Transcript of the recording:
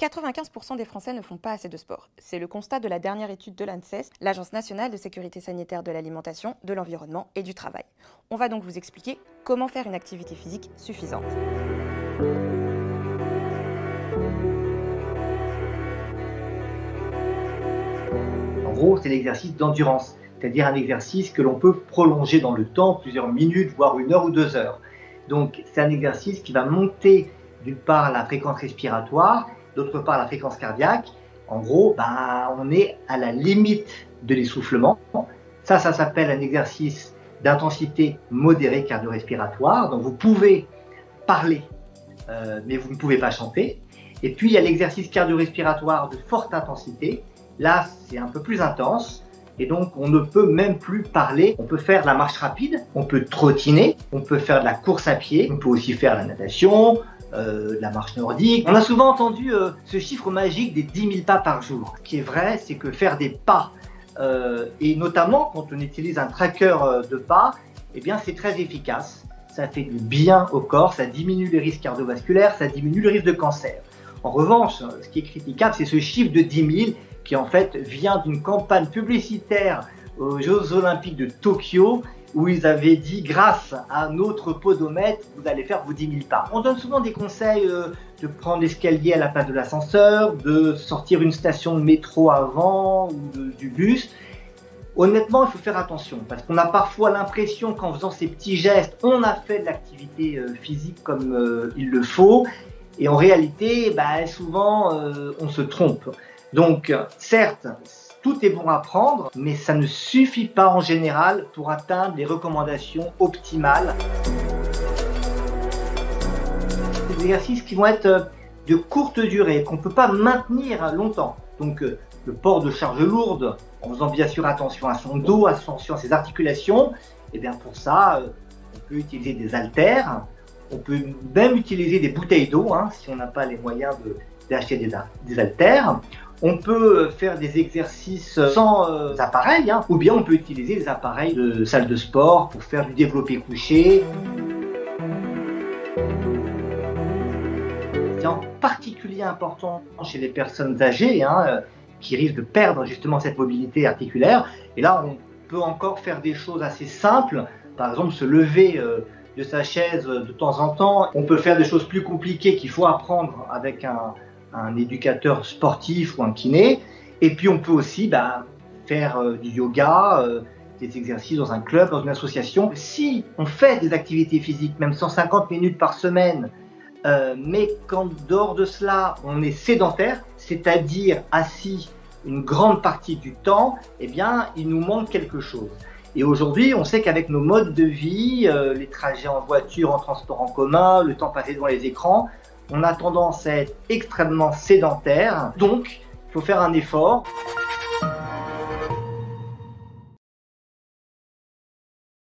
95% des Français ne font pas assez de sport. C'est le constat de la dernière étude de l'ANSES, l'Agence nationale de sécurité sanitaire de l'alimentation, de l'environnement et du travail. On va donc vous expliquer comment faire une activité physique suffisante. En gros, c'est l'exercice d'endurance, c'est-à-dire un exercice que l'on peut prolonger dans le temps, plusieurs minutes, voire une heure ou deux heures. Donc, c'est un exercice qui va monter d'une part la fréquence respiratoire d'autre part la fréquence cardiaque. En gros, ben, on est à la limite de l'essoufflement. Ça, ça s'appelle un exercice d'intensité modérée cardio-respiratoire. Donc vous pouvez parler, euh, mais vous ne pouvez pas chanter. Et puis il y a l'exercice cardio-respiratoire de forte intensité. Là, c'est un peu plus intense. Et donc, on ne peut même plus parler. On peut faire la marche rapide, on peut trottiner, on peut faire de la course à pied, on peut aussi faire la natation, euh, la marche nordique. On a souvent entendu euh, ce chiffre magique des 10 000 pas par jour. Ce qui est vrai, c'est que faire des pas, euh, et notamment quand on utilise un tracker de pas, eh bien c'est très efficace. Ça fait du bien au corps, ça diminue les risques cardiovasculaires, ça diminue le risque de cancer. En revanche, ce qui est critiquable, c'est ce chiffre de 10 000 qui en fait vient d'une campagne publicitaire aux Jeux Olympiques de Tokyo où ils avaient dit grâce à notre podomètre, vous allez faire vos 10 000 pas. On donne souvent des conseils euh, de prendre l'escalier à la place de l'ascenseur, de sortir une station de métro avant ou du bus. Honnêtement, il faut faire attention parce qu'on a parfois l'impression qu'en faisant ces petits gestes, on a fait de l'activité euh, physique comme euh, il le faut. Et en réalité, bah, souvent, on se trompe. Donc, certes, tout est bon à prendre, mais ça ne suffit pas en général pour atteindre les recommandations optimales. Des exercices qui vont être euh, de courte durée, qu'on ne peut pas maintenir longtemps. Donc euh, le port de charge lourde, en faisant bien sûr attention à son dos, attention à ses articulations, et eh bien pour ça, euh, on peut utiliser des haltères, on peut même utiliser des bouteilles d'eau hein, si on n'a pas les moyens d'acheter des haltères. On peut faire des exercices sans euh, appareils, hein, ou bien on peut utiliser des appareils de salle de sport pour faire du développé couché. C'est en particulier important chez les personnes âgées hein, euh, qui risquent de perdre justement cette mobilité articulaire. Et là, on peut encore faire des choses assez simples, par exemple se lever euh, de sa chaise de temps en temps. On peut faire des choses plus compliquées qu'il faut apprendre avec un, un éducateur sportif ou un kiné. Et puis on peut aussi bah, faire euh, du yoga, euh, des exercices dans un club, dans une association. Si on fait des activités physiques, même 150 minutes par semaine, euh, mais qu'en dehors de cela, on est sédentaire, c'est-à-dire assis une grande partie du temps, eh bien, il nous manque quelque chose. Et aujourd'hui, on sait qu'avec nos modes de vie, les trajets en voiture, en transport en commun, le temps passé devant les écrans, on a tendance à être extrêmement sédentaire. Donc, il faut faire un effort.